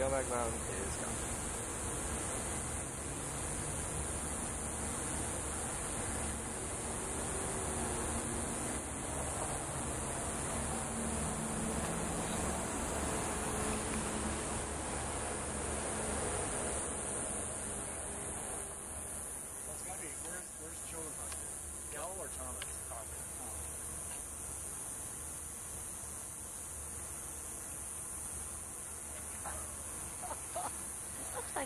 Camelback Mountain is coming.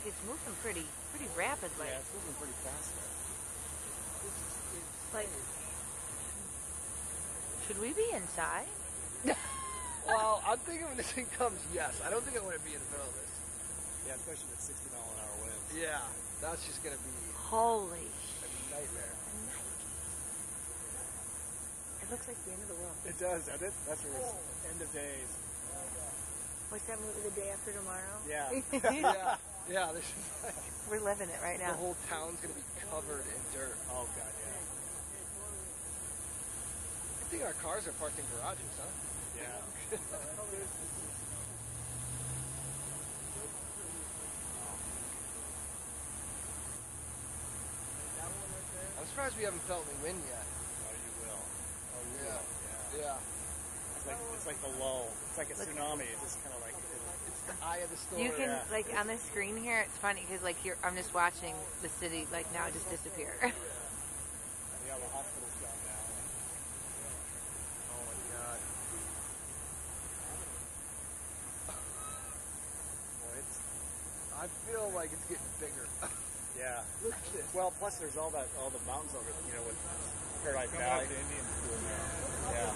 Like it's moving pretty, pretty rapidly. Yeah, it's moving pretty fast there. Like, should we be inside? Well, I'm thinking when this thing comes, yes. I don't think I want to be in the middle of this. Yeah, especially with 60 mile an hour winds. Yeah, that's just gonna be Holy a nightmare. It looks like the end of the world. It does, doesn't it? That's where it's oh. end of days. Oh, What's that movie, The Day After Tomorrow? Yeah. yeah, yeah. This is like We're living it right now. the whole town's gonna be covered in dirt. Oh, God, yeah. I think our cars are parked in garages, huh? Yeah. I'm surprised we haven't felt any wind yet. Oh, you will. Oh, you Yeah. will. Yeah. Yeah, It's like, it's like the lull. It's like a tsunami. It's just kind of like, it's the eye of the storm. You can, Yeah. like, on the screen here, it's funny because, like, here, I'm just watching the city, like, now just disappear. yeah, the hospital's gone now. Oh my god. Boy, it's, I feel like it's getting bigger. yeah. Look at this. Well, plus there's all that, all the mountains over, there. you know, with Paradise Valley. Indian school now. Yeah.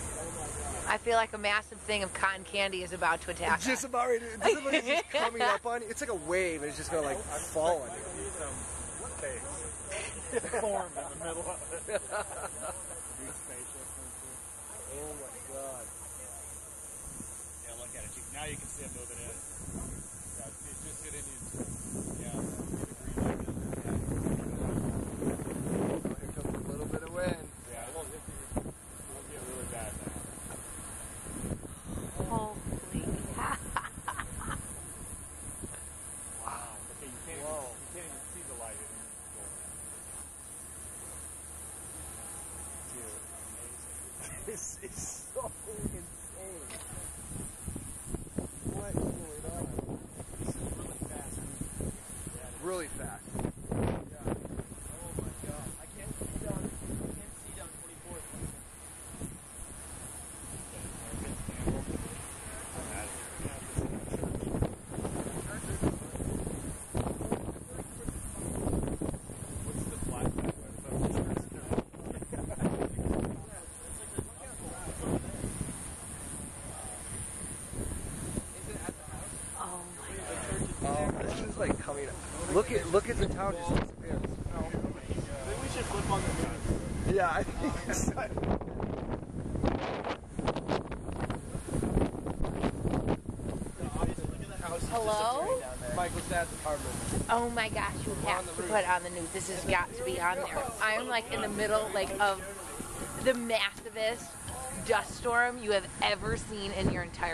I feel like a massive thing of cotton candy is about to attack It's just about ready. to- It doesn't look like it's just coming up on you. It's like a wave, and it's just gonna like fall on you. Need some cakes. Form in the middle of it. Big spaceship. Oh my god. Yeah, look at it. Now you can see it moving in. Yeah, it's just hit Indian school. Yeah. Oh, here comes a little bit of wind. Yeah, it won't hit you. It won't get really bad now. Holy Wow. Okay, you can't, Whoa. Even, you can't even see the light in here. Dude, amazing. This is so insane. What is going on? This is really fast. Yeah, Really fast. Yeah. Oh my god. I can't see down. I can't see down 24th. What's the black Oh my Um, this is like coming. Look at look at the town just disappears. Maybe we should flip on the. Yeah, I think so. Hello? Michael's dad's apartment. Oh my gosh, you have to put on the news. This has got to be on there. I'm like in the middle like of the massivest dust storm you have ever seen in your entire